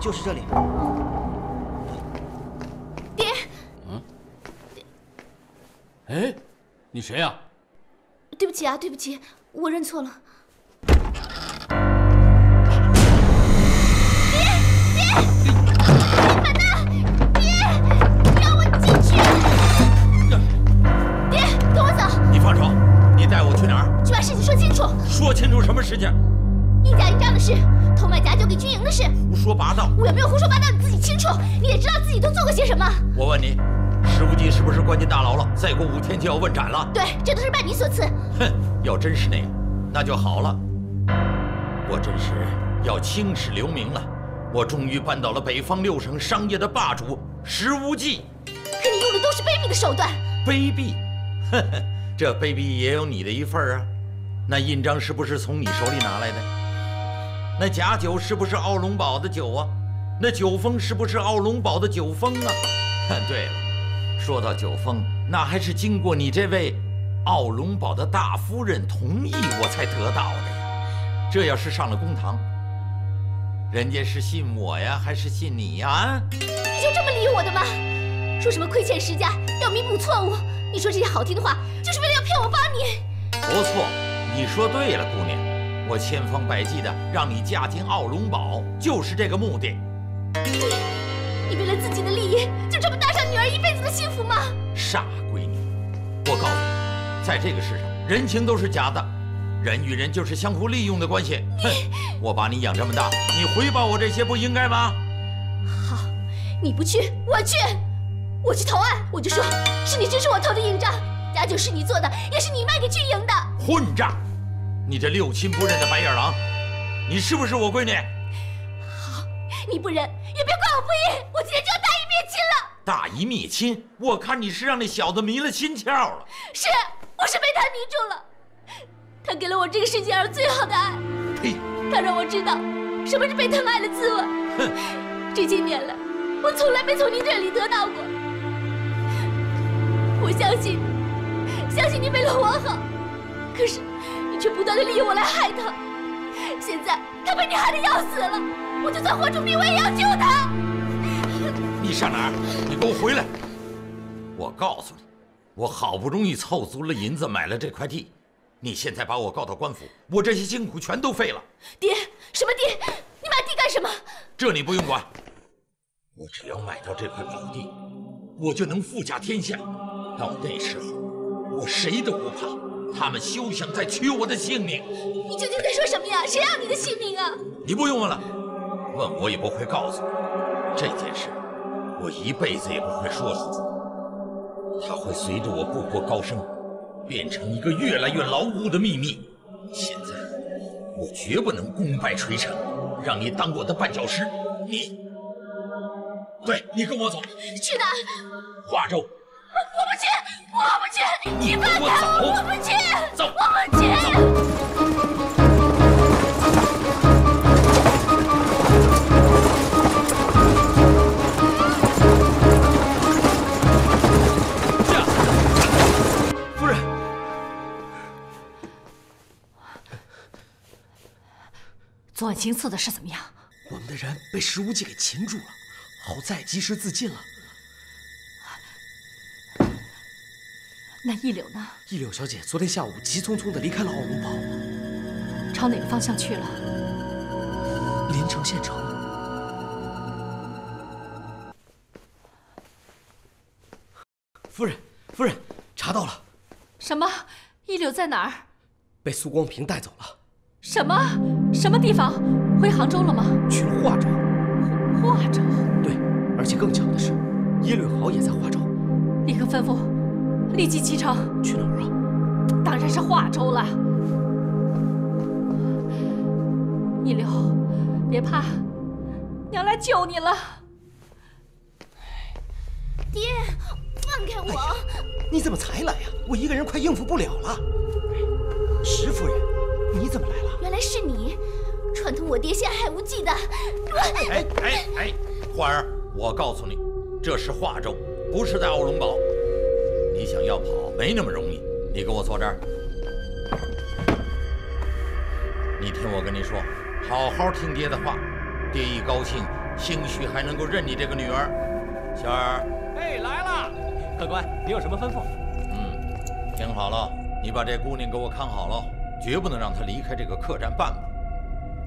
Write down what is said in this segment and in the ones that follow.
就是这里。爹，哎，你谁呀？对不起啊，对不起，我认错了。问你，石无忌是不是关进大牢了？再过五天就要问斩了。对，这都是拜你所赐。哼，要真是那样，那就好了。我真是要青史留名了。我终于扳倒了北方六省商业的霸主石无忌。可你用的都是卑鄙的手段。卑鄙？呵呵，这卑鄙也有你的一份啊。那印章是不是从你手里拿来的？那假酒是不是奥龙堡的酒啊？那酒封是不是奥龙堡的酒封啊？对了，说到酒封，那还是经过你这位奥龙堡的大夫人同意我才得到的呀。这要是上了公堂，人家是信我呀，还是信你呀？你就这么理我的吗？说什么亏欠石家，要弥补错误？你说这些好听的话，就是为了要骗我帮你？不错，你说对了，姑娘。我千方百计的让你嫁进奥龙堡，就是这个目的。你，你为了自己的利益，就这么搭上女儿一辈子的幸福吗？傻闺女，我告诉你，在这个世上，人情都是假的，人与人就是相互利用的关系。哼，我把你养这么大，你回报我这些不应该吗？好，你不去，我去，我去投案，我就说是你支持我投的印章，假酒是你做的，也是你卖给军营的。混账！你这六亲不认的白眼狼，你是不是我闺女？好，你不仁也别怪我不义，我今天就要大义灭亲了。大义灭亲？我看你是让那小子迷了心窍了。是，我是被他迷住了。他给了我这个世界上最好的爱。呸！他让我知道什么是被疼爱的滋味。哼！这些年来，我从来没从您这里得到过。我相信，相信你为了我好。可是你。却不断的利用我来害他，现在他被你害得要死了，我就算活出命我也要救他。你上哪儿？你给我回来！我告诉你，我好不容易凑足了银子买了这块地，你现在把我告到官府，我这些辛苦全都废了。爹，什么爹？你买地干什么？这你不用管，我只要买到这块宝地，我就能富甲天下。到那时候，我谁都不怕。他们休想再取我的性命！你究竟在说什么呀？谁要你的性命啊？你不用问了，问我也不会告诉你。这件事，我一辈子也不会说出去。它会随着我步步高升，变成一个越来越牢固的秘密。现在，我绝不能功败垂成，让你当我的绊脚石。你，对你跟我走。去哪？华州。我不去，我不去！你放开我！我不去，昨晚行刺的事怎么样？我们的人被石无忌给擒住了，好在及时自尽了。那一柳呢？一柳小姐昨天下午急匆匆的离开了傲龙堡，朝哪个方向去了？临城县城。夫人，夫人，查到了。什么？一柳在哪儿？被苏光平带走了。什么？什么地方？回杭州了吗？去了华州。华州？对，而且更巧的是，耶律豪也在华州。立刻吩咐。立即启程，去哪儿啊？当然是华州了。一流，别怕，娘来救你了。爹，放开我！你怎么才来呀？我一个人快应付不了了。石夫人，你怎么来了？原来是你，串通我爹陷害无忌的。哎哎哎，花儿，我告诉你，这是华州，不是在奥龙堡。你想要跑没那么容易，你跟我坐这儿。你听我跟你说，好好听爹的话，爹一高兴，兴许还能够认你这个女儿。小二，哎，来了，客官，你有什么吩咐？嗯，听好了，你把这姑娘给我看好了，绝不能让他离开这个客栈半步。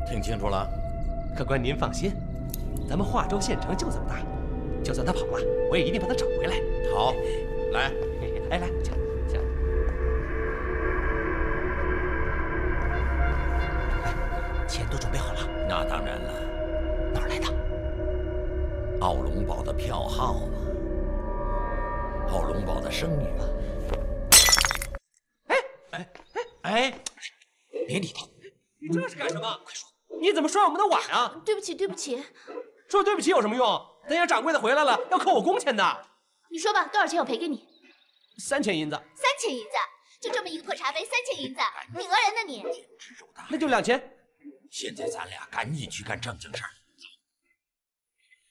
听清楚了？客官您放心，咱们化州县城就这么大，就算他跑了，我也一定把他找回来。好，来，哎来，请请。钱都准备好了，那当然了，哪儿来的？奥龙堡的票号啊，奥龙堡的声誉啊。哎哎哎哎，别理他，你这是干什么？快说！你怎么摔我们的碗啊？对不起，对不起。说对不起有什么用？等下掌柜的回来了，要扣我工钱的。你说吧，多少钱我赔给你？三千银子。三千银子？就这么一个破茶杯，三千银子？你讹人呢你？那就两千。现在咱俩赶紧去干正经事儿。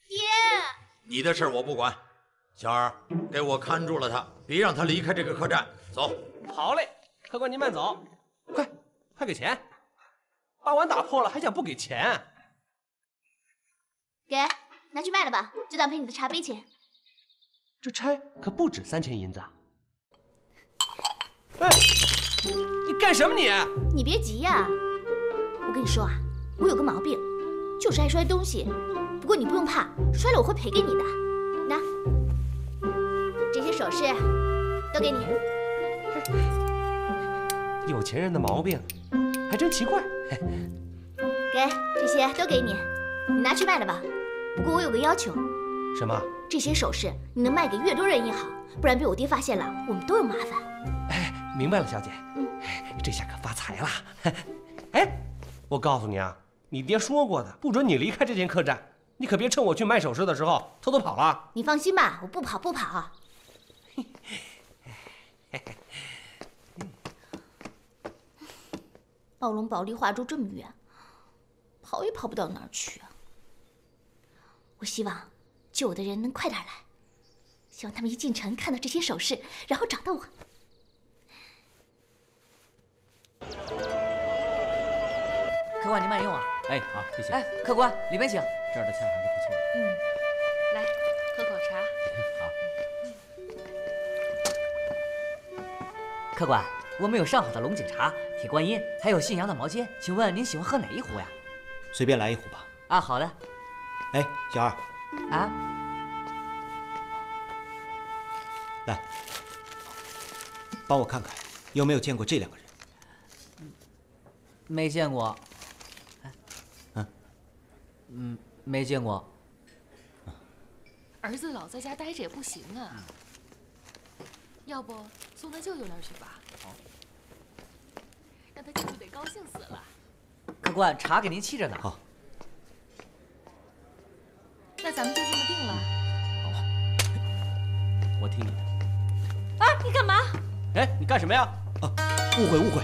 爹，你的事我不管。小二，给我看住了他，别让他离开这个客栈。走。好嘞，客官您慢走。快，快给钱！把碗打破了还想不给钱？给，拿去卖了吧，就当赔你的茶杯钱。这差可不止三千银子啊！哎，你干什么你？你别急呀，我跟你说啊，我有个毛病，就是爱摔东西。不过你不用怕，摔了我会赔给你的。拿，这些首饰都给你。有钱人的毛病还真奇怪。给，这些都给你，你拿去卖了吧。不过我有个要求。什么？这些首饰你能卖给越多人越好，不然被我爹发现了，我们都有麻烦。哎，明白了，小姐。嗯，这下可发财了。哎，我告诉你啊，你爹说过的，不准你离开这间客栈。你可别趁我去卖首饰的时候偷偷跑了。你放心吧，我不跑不跑。奥龙堡离华州这么远，跑也跑不到哪儿去啊。我希望救我的人能快点来，希望他们一进城看到这些首饰，然后找到我。客官您慢用啊！哎，好，谢谢。哎，客官里面请。这儿的菜还是不错的。嗯，来喝口茶。好。客官，我们有上好的龙井茶、铁观音，还有信阳的毛尖，请问您喜欢喝哪一壶呀？随便来一壶吧。啊，好的。哎，小二。啊。来，帮我看看有没有见过这两个人。没见过。嗯。嗯。没见过，儿子老在家待着也不行啊，要不送他舅舅那儿去吧？好，让他舅舅得高兴死了。客官，茶给您沏着呢。好，那咱们就这么定了。好，我听你的。啊，你干嘛？哎，你干什么呀？啊，误会误会，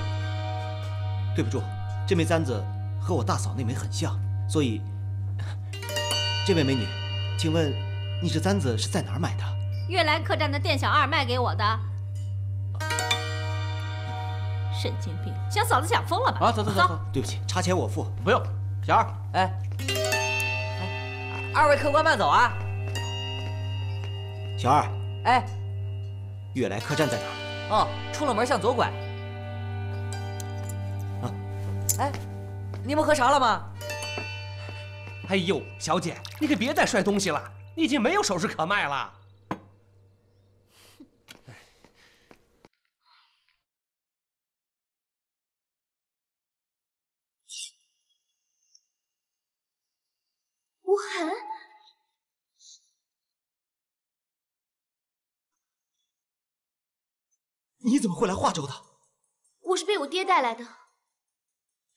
对不住，这枚簪子和我大嫂那枚很像，所以。这位美女，请问你这簪子是在哪儿买的？悦来客栈的店小二卖给我的。神经病，想嫂子想疯了吧？啊，走走走走，对不起，差钱我付，不用。小二，哎，二位客官慢走啊。小二，哎，悦来客栈在哪儿？哦，出了门向左拐。啊，哎，你们喝茶了吗？哎呦，小姐，你可别再摔东西了，你已经没有首饰可卖了。吴痕，你怎么会来华州的？我是被我爹带来的。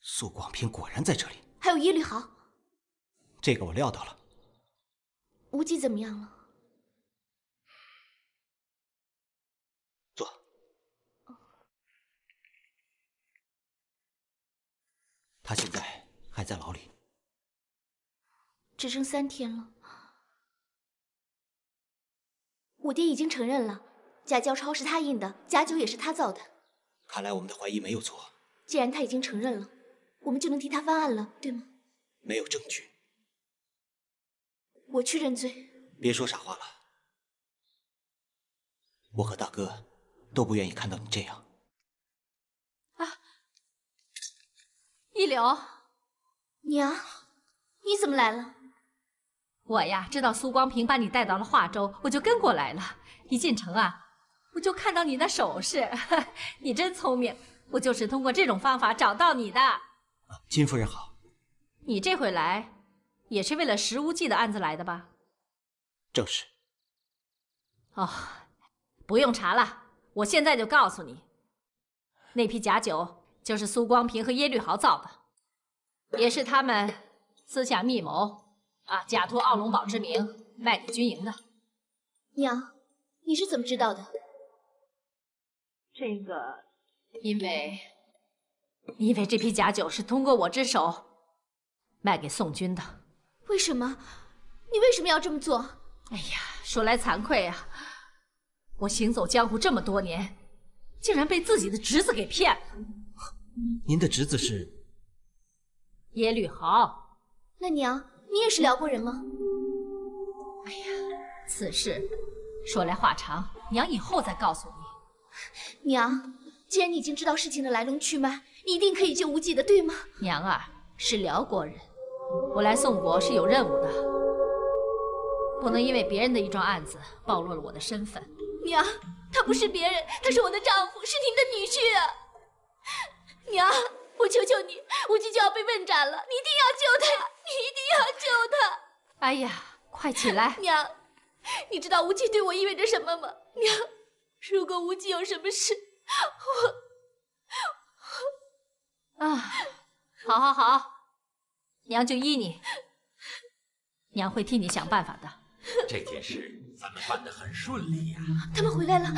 苏广平果然在这里，还有耶律豪。这个我料到了。无忌怎么样了？坐。他现在还在牢里。只剩三天了。我爹已经承认了，假交钞是他印的，假酒也是他造的。看来我们的怀疑没有错。既然他已经承认了，我们就能替他翻案了，对吗？没有证据，我去认罪。别说傻话了。我和大哥都不愿意看到你这样。啊一柳，娘，你怎么来了？我呀，知道苏光平把你带到了华州，我就跟过来了。一进城啊，我就看到你的首饰，你真聪明。我就是通过这种方法找到你的。金夫人好，你这回来，也是为了石无忌的案子来的吧？正是。哦，不用查了，我现在就告诉你，那批假酒就是苏光平和耶律豪造的，也是他们私下密谋啊，假托奥龙堡之名卖给军营的。娘，你是怎么知道的？这个，因为因为这批假酒是通过我之手卖给宋军的。为什么？你为什么要这么做？哎呀，说来惭愧啊，我行走江湖这么多年，竟然被自己的侄子给骗了。您的侄子是耶律豪。那娘，你也是辽国人吗？哎呀，此事说来话长，娘以后再告诉你。娘，既然你已经知道事情的来龙去脉，你一定可以救无忌的，对吗？娘儿是辽国人，我来宋国是有任务的，不能因为别人的一桩案子暴露了我的身份。娘，他不是别人，他是我的丈夫，是您的女婿啊！娘，我求求你，无忌就要被问斩了，你一定要救他，你一定要救他！哎呀，快起来！娘，你知道无忌对我意味着什么吗？娘，如果无忌有什么事，我……啊，好，好，好，娘就依你，娘会替你想办法的。这件事咱们办得很顺利呀。他们回来了。